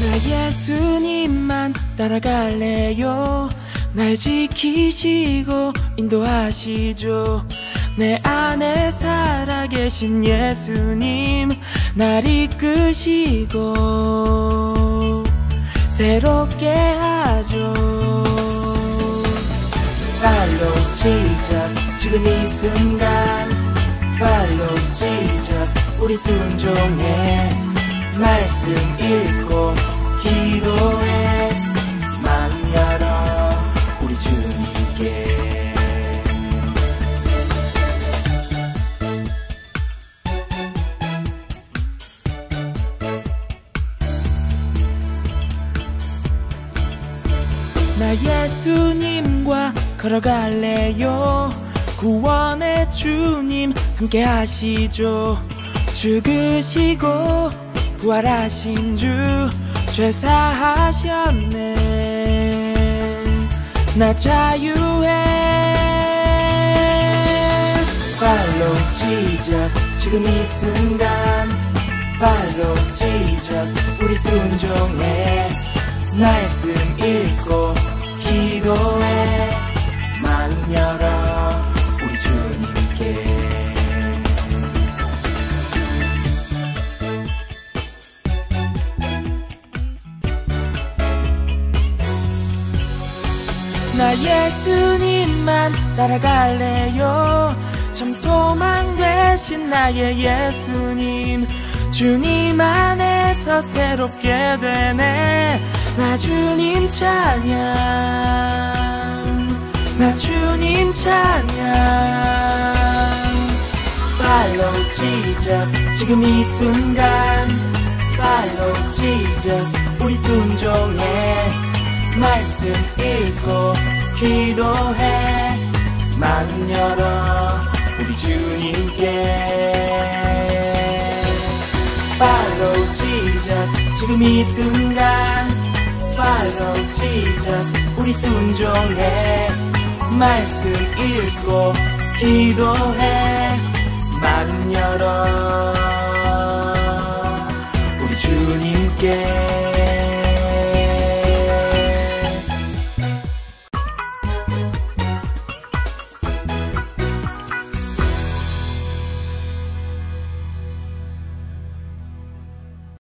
나 예수님만 따라갈래요? 날 지키시고 인도하시죠. 내 안에 살아계신 예수님 날 이끄시고 새롭게 하죠. Follow Jesus 지금 이 순간. Follow Jesus 우리 순종해 말씀 읽고 기도해. 마음 열어 우리 주님께. 나 예수님과 걸어갈래요? 구원의 주님 함께 하시죠. 죽으시고 부활하신 주 죄사하셨네. 나 자유해. Follow Jesus 지금 이 순간. Follow Jesus 우리 순종해. 말씀 읽고 나 예수님만 따라갈래요? 참 소망 되신 나의 예수님 주님 안에서 새롭게 되네. 나 주님 찬양 나 주님 찬양. Follow Jesus 지금 이 순간 읽고 기도해. 마음 열어 우리 주님께. Follow Jesus 지금 이 순간. Follow Jesus 우리 순종해. 말씀 읽고 기도해. 마음 열어